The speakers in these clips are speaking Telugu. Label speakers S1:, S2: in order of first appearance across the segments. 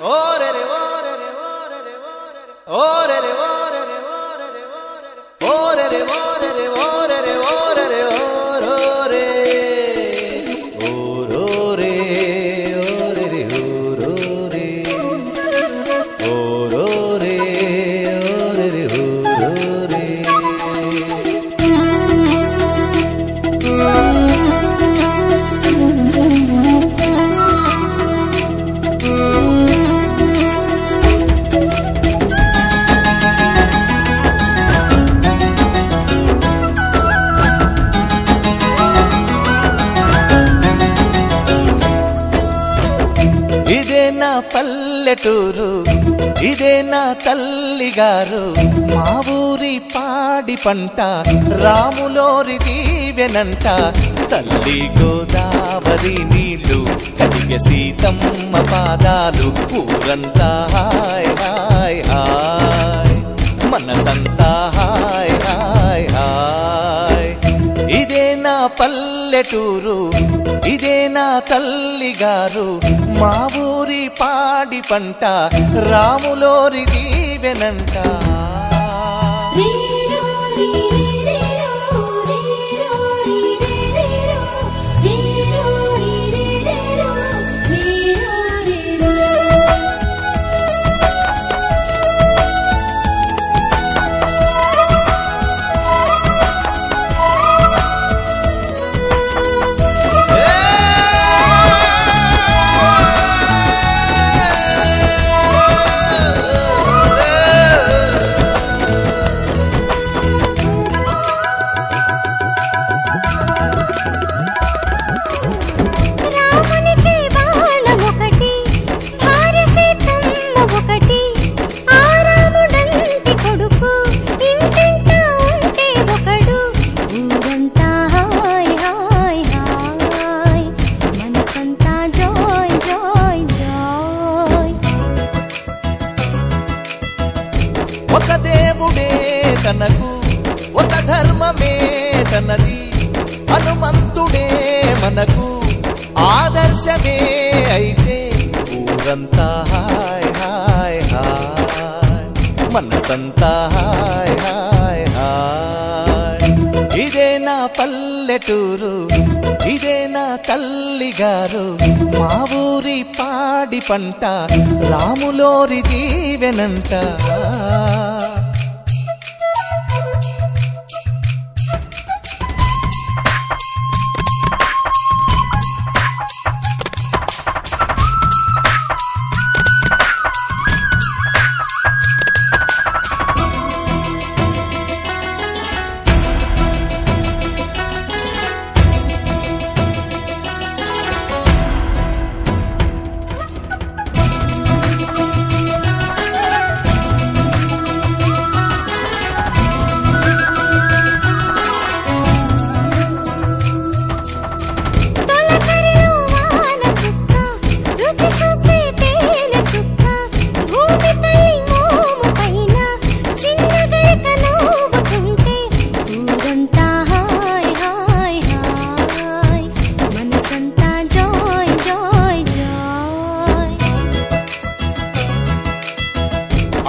S1: ఇదే పల్లెటూరు. ఇదే నా తల్లి గారు మా ఊరి పాడి పంట రాములోరి దీవెనంట. తల్లి గోదావరి నీళ్ళు కడిగ సీతమ్మ పాదాలు ఊరంతా హాయ్ హాయ్ హాయ్. మనసంతా హాయ్ హాయ్ హాయ్. ఇదే నా పల్లెటూరు. ఇదే నా తల్లి గారు మా ఊరి పాడి పంట రాములోరి దీవెనంట. తనకు ఒక ధర్మమే తనది. హనుమంతుడే మనకు ఆదర్శమే అయితే ఊరంతా హాయ్ హాయ్ హాయ్. మనసంతా హాయ్ హాయ్ హాయ్. ఇదే నా పల్లెటూరు ఇదే నా తల్లి గారు మా ఊరి పాడి పంట రాములోరి దీవెనంట.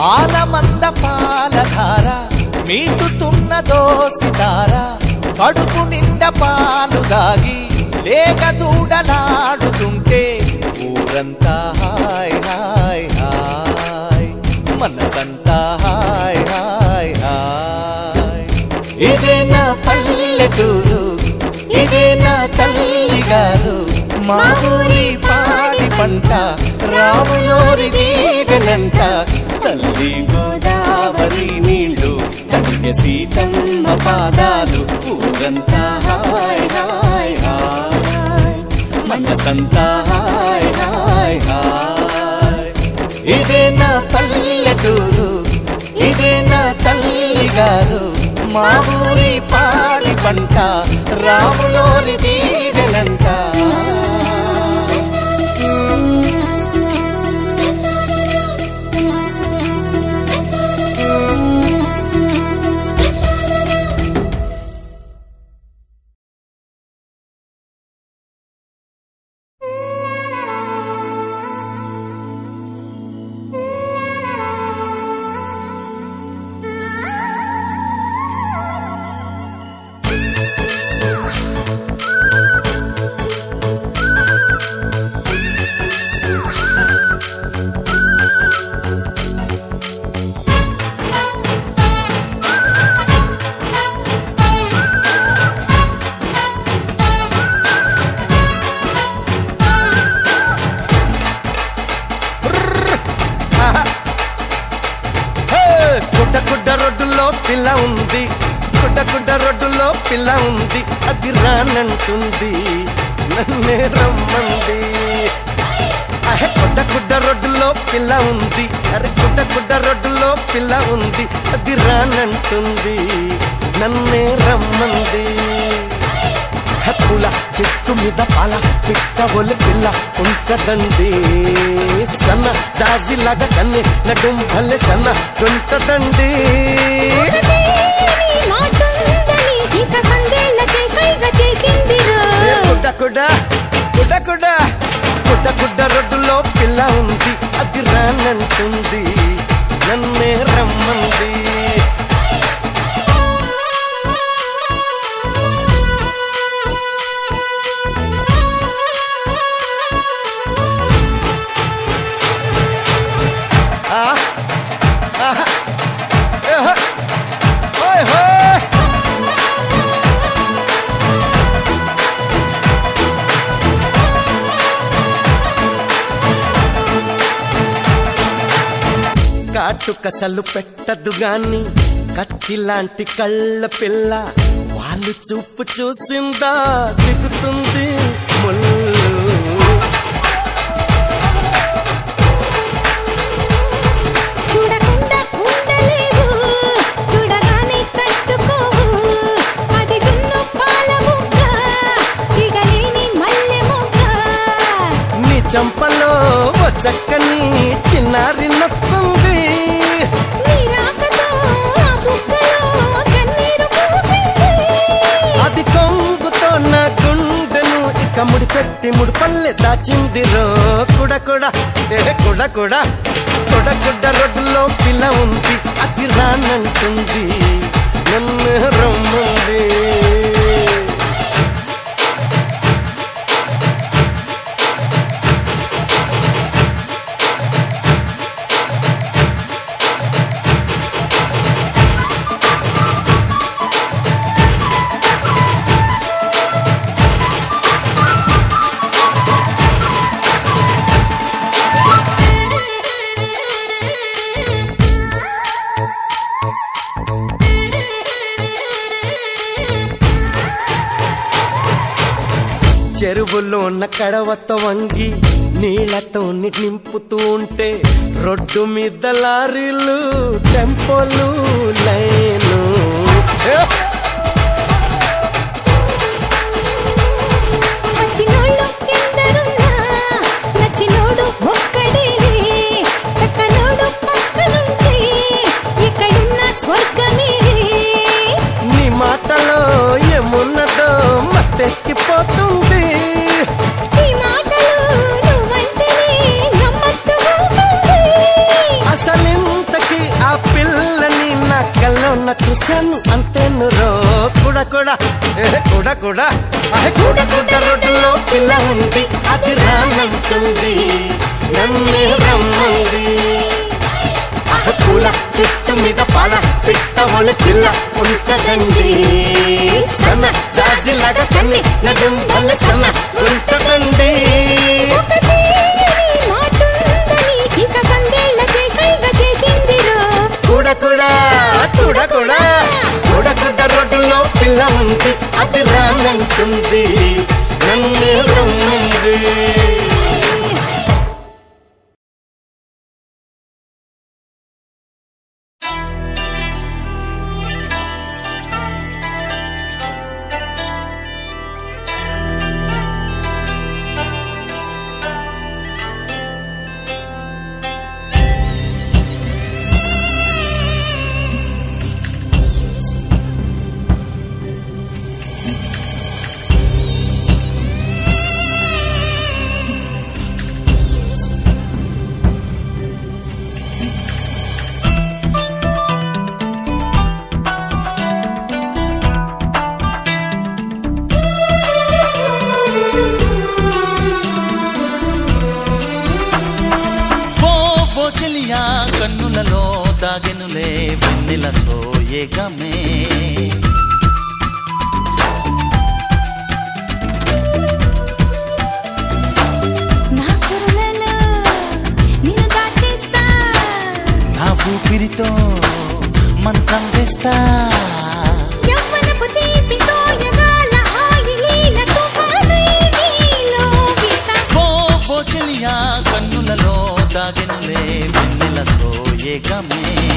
S1: ఆలమంద పాలధార మీటుతున్నదో సితార కడుపు నిండ పాలు దాగి లేక దూడలాడుతుంటే ఊరంతా హాయ్ హాయ్ హాయ్ మనసంతా హాయ్ హాయ్ హాయ్. ఇదే నా పల్లెటూరు ఇదే నా తల్లి గారు మా ఊరి పాడి పంట రాములోరి దీవెనంట తల్లి గోదావరి నీళ్ళు తల్లి సీతమ్మ పాదాలు ఊరంతా హాయ్ హాయ్ హాయ్. మనసంతా హాయ్ హాయ్ హాయ్. ఇదే నా పల్లెటూరు ఇదే నా తల్లి గారు మా ఊరి పాడి పంట రాములోరి దీవెనంట
S2: పిల్ల ఉంది అది రానంటుంది. నన్నే రమ్మంది. అహే గుడ్డ గుడ్డ రోడ్డులో పిల్ల ఉంది. అరే గుడ్డ గుడ్డ రోడ్డులో పిల్ల ఉంది అది రానంటుంది. నన్నే రమ్మంది. పూల చెట్టు మీద పాల పిట్ట పిల్ల ఉంటదండి. సన్న జాజిలాగా కన్నే నడుం భలే సన్న ఉంటదండి. కసలు పెట్టదు గాని కత్తి లాంటి కళ్ళ పిల్ల వాళ్ళు చూపు చూసిందా దిగుతుంది ముళ్ళు
S3: చూడకుండా ఉండలేవు చూడగానే తట్టుకోవు.
S2: గుండెను ఇక ముడిపెట్టి ముడిపల్లె దాచింది రో. కుడ కుడ ఏ కుడ కుడ. కుడ కుడ రొడ్డులో పిల్ల ఉంది అది రానంటుంది. నన్ను రమ్మంది. ఉన్న కడవతో వంగి నీళ్ళతో నింపుతూ ఉంటే రోడ్డు మీద లారీలు టెంపోలు లైను
S3: వేగమే.
S2: నా
S4: ఊపిరితో మంత్రం వేస్తా.
S3: కన్నులలో దాగినలే వెన్నెల సోయేగమే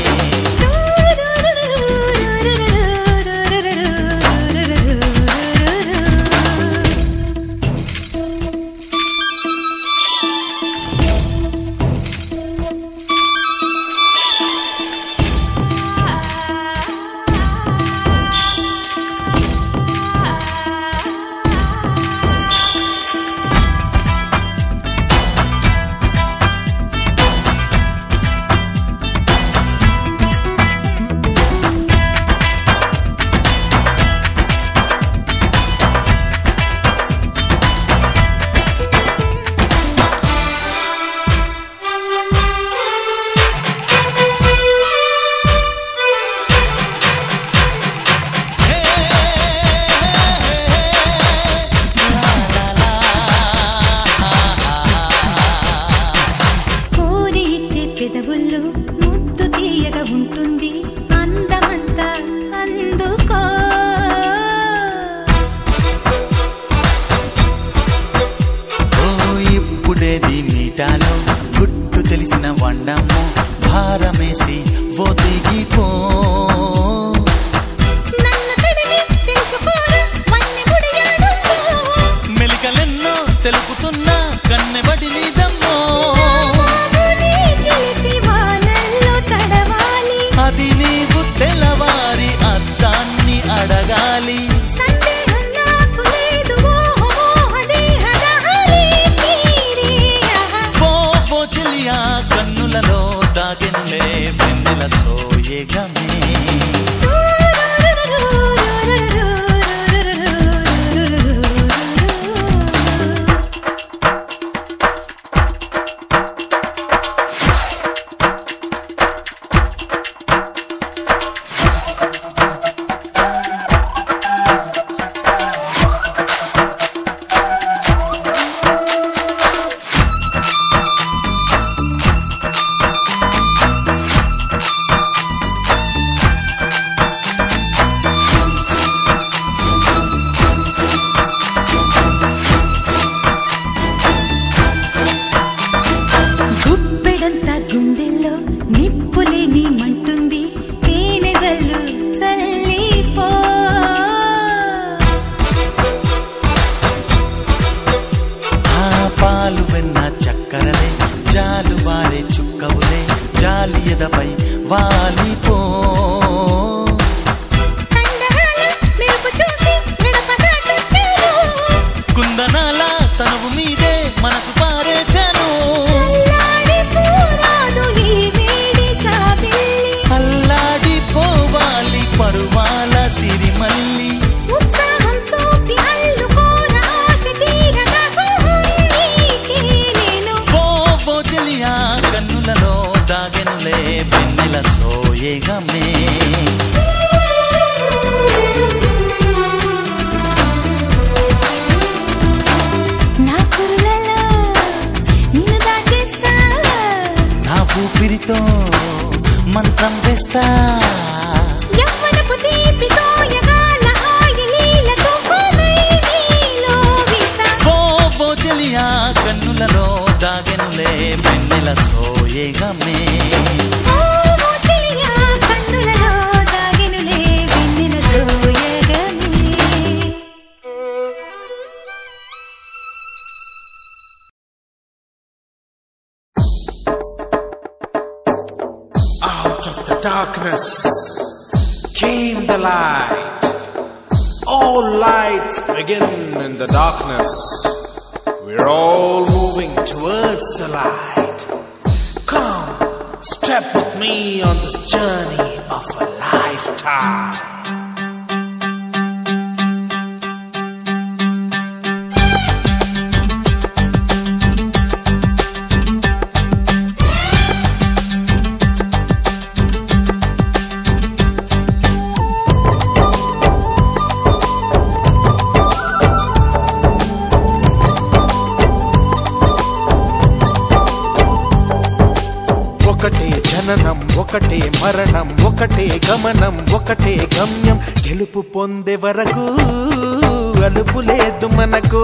S5: darkness came the light. All lights begin in the darkness. We're all moving towards the light. Come, step with me on this journey of a lifetime. జననం ఒకటే మరణం ఒకటే గమనం ఒకటే గమ్యం. గెలుపు పొందే వరకు గలుపు లేదు మనకు.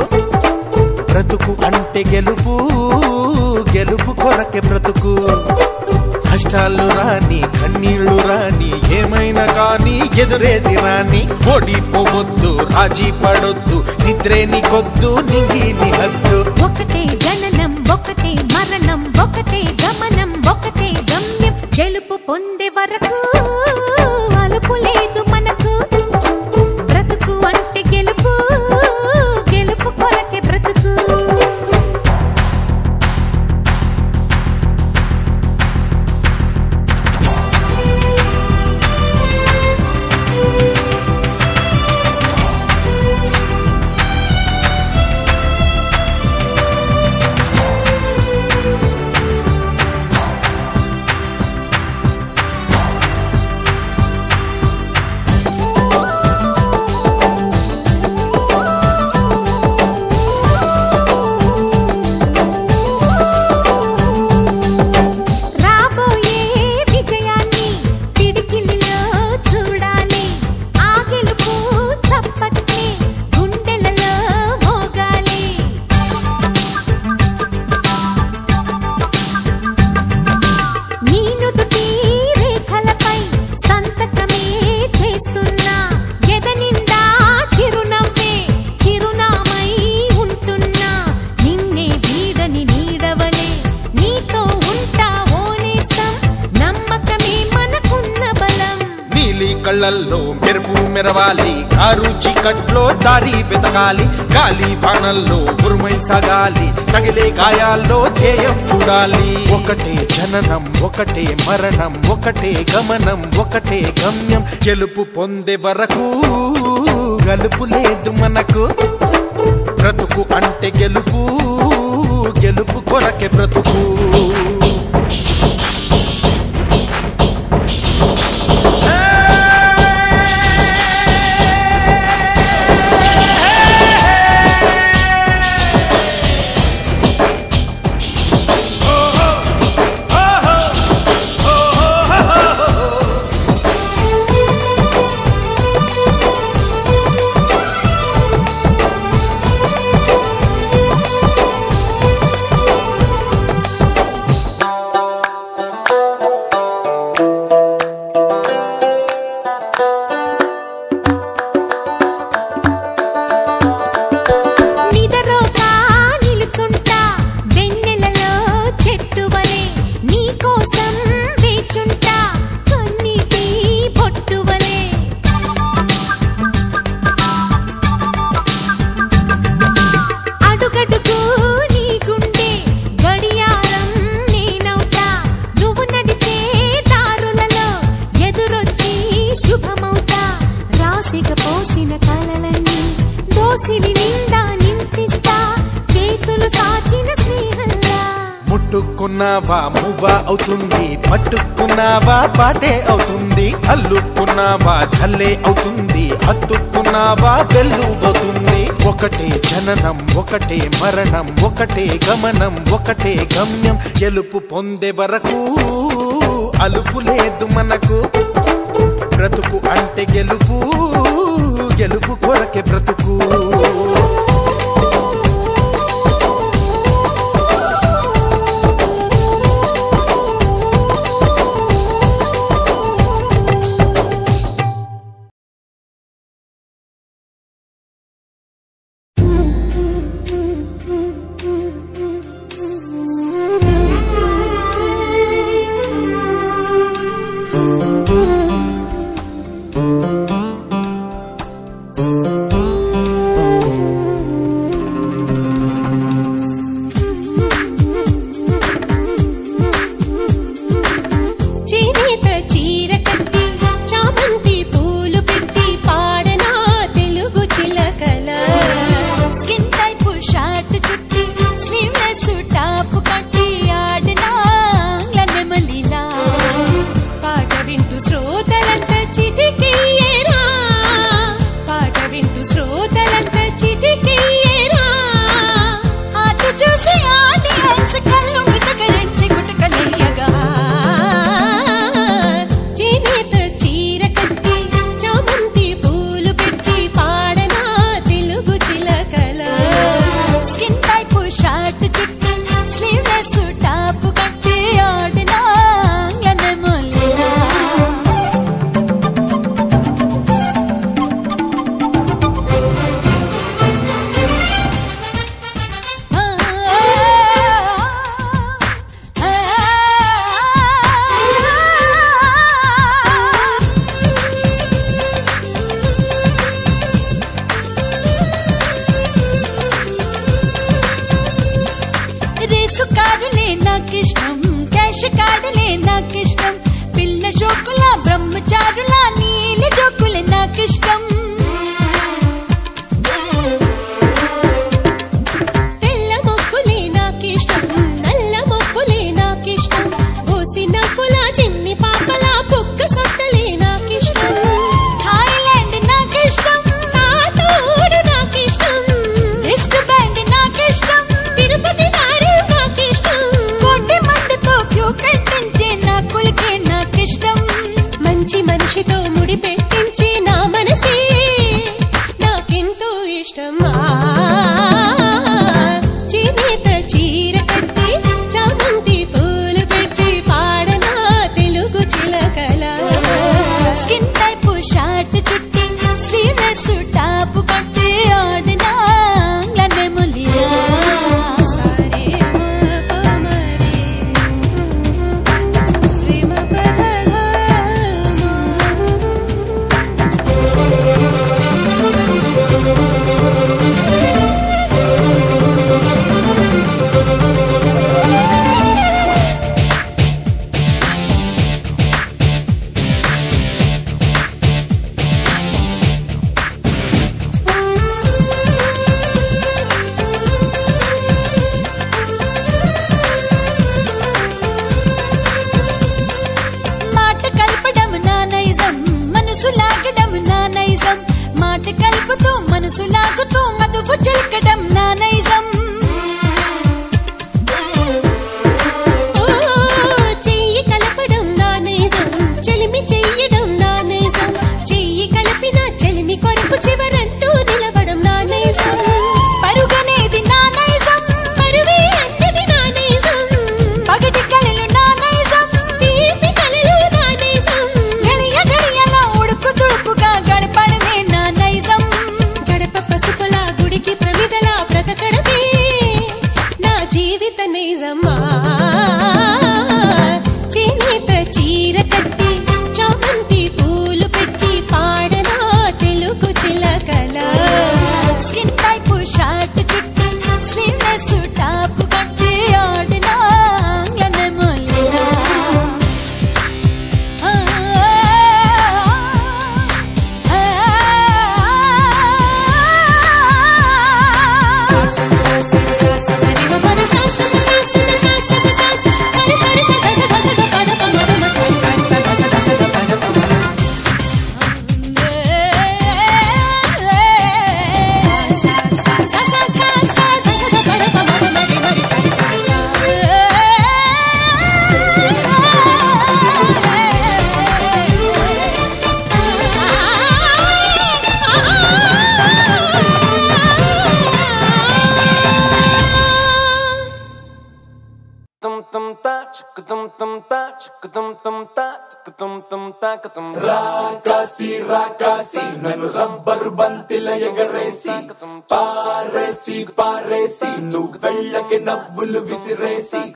S5: బ్రతుకు అంటే గెలుపు గెలుపు కొరకే బ్రతుకు. కష్టాలు రాని కన్నీళ్ళు రాని ఏమైనా కానీ ఎదురేది రాని. ఓడిపోవద్దు రాజీ పడొద్దు నిద్రే నీకొద్దు నింగి నిహద్దు
S6: ఒకటే జననం ఒకటే మరణం ఒకటే గమనం ఒకటే గమ్యం. గెలుపు పొందే వరకు
S5: మెరుపు మెరవాలి కారు చీకట్లో దారి వెతకాలి గాలి బాణల్లో ఉరుమై సాగాలి తగిలే గాయాల్లో ధ్యేయం చూడాలి. ఒకటే జననం ఒకటే మరణం ఒకటే గమనం ఒకటే గమ్యం గెలుపు పొందే వరకు గలుపు లేదు మనకు. బ్రతుకు అంటే గెలుపు గెలుపు కొరకే బ్రతుకు. అల్లుకున్నావా మువ్వ అవుతుంది. పట్టుకున్నావా? పాటే అవుతుంది. అల్లుకున్నావా? చల్లే అవుతుంది. హత్తుకున్నావా వెల్లుబోతుంది ఒకటే జననం ఒకటే మరణం ఒకటే గమనం ఒకటే గమ్యం. గెలుపు పొందే వరకు అలుపు లేదు మనకు. బ్రతుకు అంటే గెలుపు గెలుపు కొరకే బ్రతుకు.
S7: ఎగరేసి పారేసి పారేసి నువ్వు వెళ్ళకి నవ్వులు విసిరేసి